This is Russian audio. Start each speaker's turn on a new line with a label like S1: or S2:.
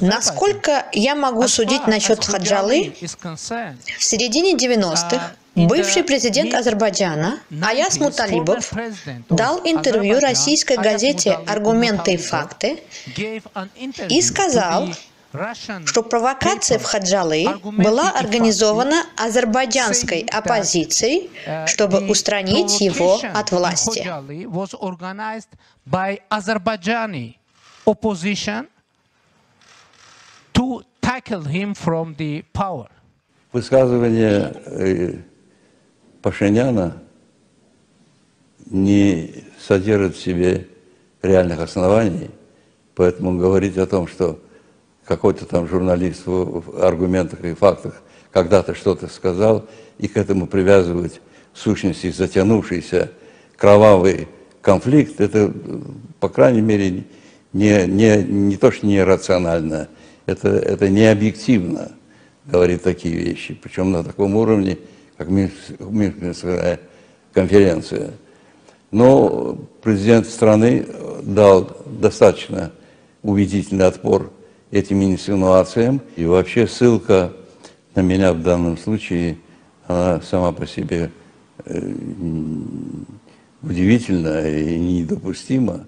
S1: Насколько я могу судить насчет Хаджалы, в середине 90-х бывший президент Азербайджана Аяс Муталибов дал интервью российской газете «Аргументы и факты» и сказал, что провокация в Хаджалы была организована азербайджанской оппозицией, чтобы устранить его от власти.
S2: To tackle him from the power.
S3: Высказывание э, Пашиняна не содержит в себе реальных оснований, поэтому говорить о том, что какой-то там журналист в аргументах и фактах когда-то что-то сказал, и к этому привязывать в сущности затянувшийся кровавый конфликт, это, по крайней мере, не, не, не то, что нерационально, это, это не объективно говорит такие вещи, причем на таком уровне, как Мюнхенская конференция. Но президент страны дал достаточно убедительный отпор этим инсинуациям. И вообще ссылка на меня в данном случае, она сама по себе э, удивительна и недопустима.